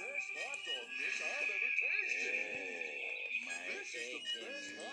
best hot dog mix I've ever tasted. Oh, this is the best hot